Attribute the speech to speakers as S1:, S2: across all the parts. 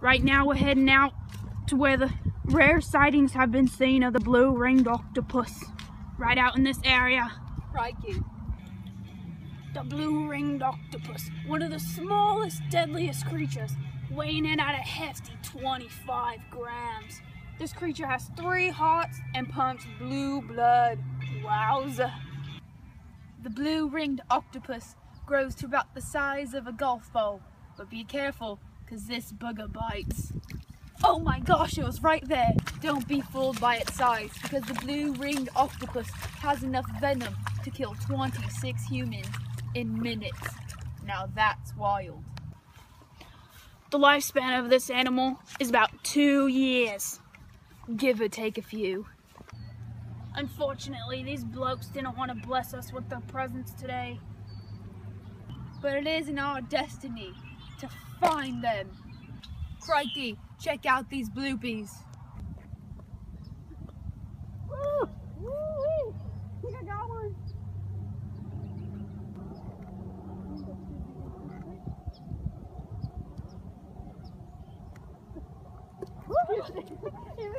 S1: Right now we're heading out to where the rare sightings have been seen of the blue ringed octopus. Right out in this area.
S2: Crikey.
S1: The blue ringed octopus, one of the smallest, deadliest creatures, weighing in at a hefty 25 grams. This creature has three hearts and pumps blue blood. Wowza. The blue ringed octopus grows to about the size of a golf ball, but be careful, cause this bugger bites. Oh my gosh, it was right there. Don't be fooled by its size, because the blue ringed octopus has enough venom to kill 26 humans in minutes. Now that's wild. The lifespan of this animal is about two years, give or take a few. Unfortunately, these blokes didn't want to bless us with their presence today. But it is in our destiny to find them.
S2: Crikey, check out these bloopies.
S1: Woo! I got one.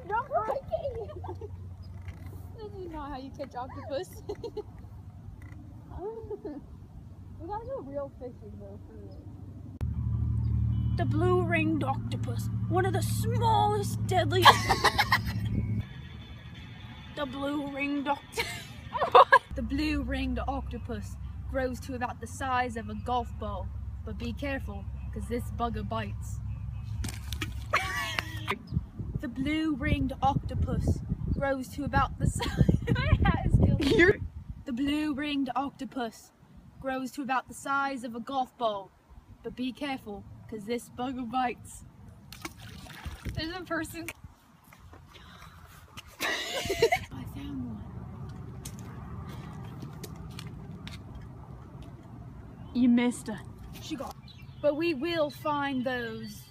S2: Not crikey. this is not how you catch octopus. we gotta go real fishing though for.
S1: The blue ringed octopus, one of the smallest, deadliest. the blue ringed octopus.
S2: The blue ringed octopus grows to about the size of a golf ball, but be careful, because this bugger bites. the blue ringed octopus grows to about the size. My hat is me. The blue ringed octopus grows to about the size of a golf ball, but be careful, because this bugger bites. There's a person. I found one.
S1: You missed her.
S2: She got. But we will find those